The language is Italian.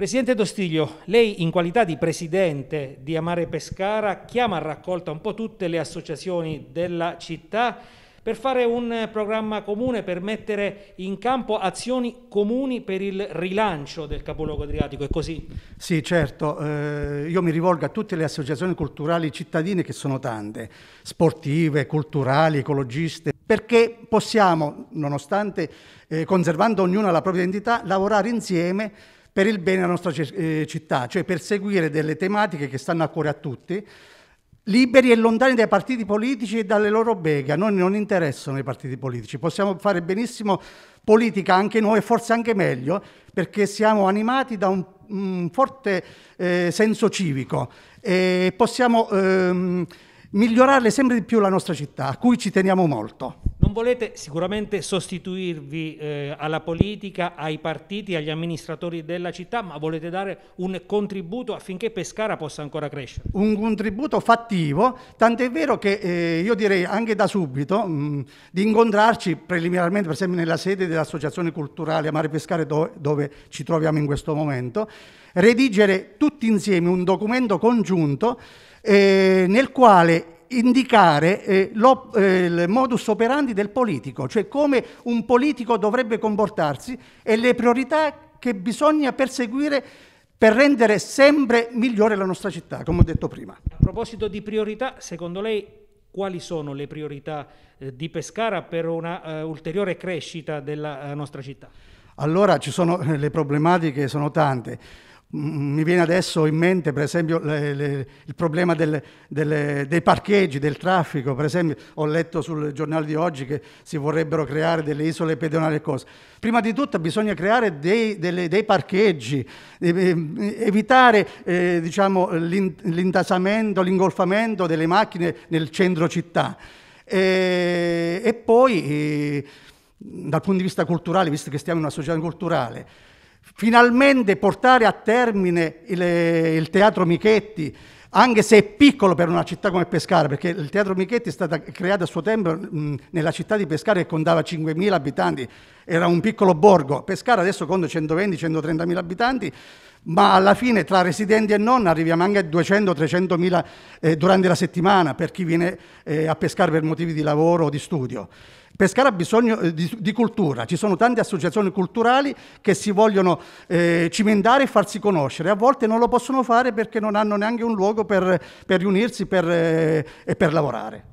Presidente Dostiglio, lei in qualità di presidente di Amare Pescara chiama a raccolta un po' tutte le associazioni della città per fare un programma comune, per mettere in campo azioni comuni per il rilancio del capoluogo adriatico, è così? Sì, certo, eh, io mi rivolgo a tutte le associazioni culturali cittadine che sono tante, sportive, culturali, ecologiste, perché possiamo, nonostante eh, conservando ognuna la propria identità, lavorare insieme per il bene della nostra eh, città, cioè per seguire delle tematiche che stanno a cuore a tutti, liberi e lontani dai partiti politici e dalle loro beghe. A noi non interessano i partiti politici, possiamo fare benissimo politica anche noi, forse anche meglio, perché siamo animati da un, un forte eh, senso civico e possiamo ehm, migliorare sempre di più la nostra città, a cui ci teniamo molto. Non volete sicuramente sostituirvi eh, alla politica, ai partiti, agli amministratori della città, ma volete dare un contributo affinché Pescara possa ancora crescere. Un contributo fattivo, tant'è vero che eh, io direi anche da subito mh, mm, di incontrarci preliminarmente, per esempio nella sede dell'Associazione Culturale Amare Pescare dove, dove ci troviamo in questo momento, redigere tutti insieme un documento congiunto eh, nel quale indicare eh, lo, eh, il modus operandi del politico, cioè come un politico dovrebbe comportarsi e le priorità che bisogna perseguire per rendere sempre migliore la nostra città, come ho detto prima. A proposito di priorità, secondo lei quali sono le priorità eh, di Pescara per una uh, ulteriore crescita della uh, nostra città? Allora ci sono le problematiche, sono tante. Mi viene adesso in mente per esempio le, le, il problema del, delle, dei parcheggi, del traffico, per esempio ho letto sul giornale di oggi che si vorrebbero creare delle isole pedonali e cose. Prima di tutto bisogna creare dei, delle, dei parcheggi, evitare eh, diciamo, l'intasamento, l'ingolfamento delle macchine nel centro città. E, e poi eh, dal punto di vista culturale, visto che stiamo in una società culturale, finalmente portare a termine il, il Teatro Michetti, anche se è piccolo per una città come Pescara, perché il Teatro Michetti è stato creato a suo tempo mh, nella città di Pescara che contava 5.000 abitanti, era un piccolo borgo. Pescara adesso conta 120-130.000 abitanti, ma alla fine tra residenti e non arriviamo anche a 200-300.000 eh, durante la settimana per chi viene eh, a pescare per motivi di lavoro o di studio. Pescara ha bisogno eh, di, di, cultura, ci sono tante associazioni culturali che si vogliono eh, cimentare e farsi conoscere, a volte non lo possono fare perché non hanno neanche un luogo per, per riunirsi per, eh, e per lavorare.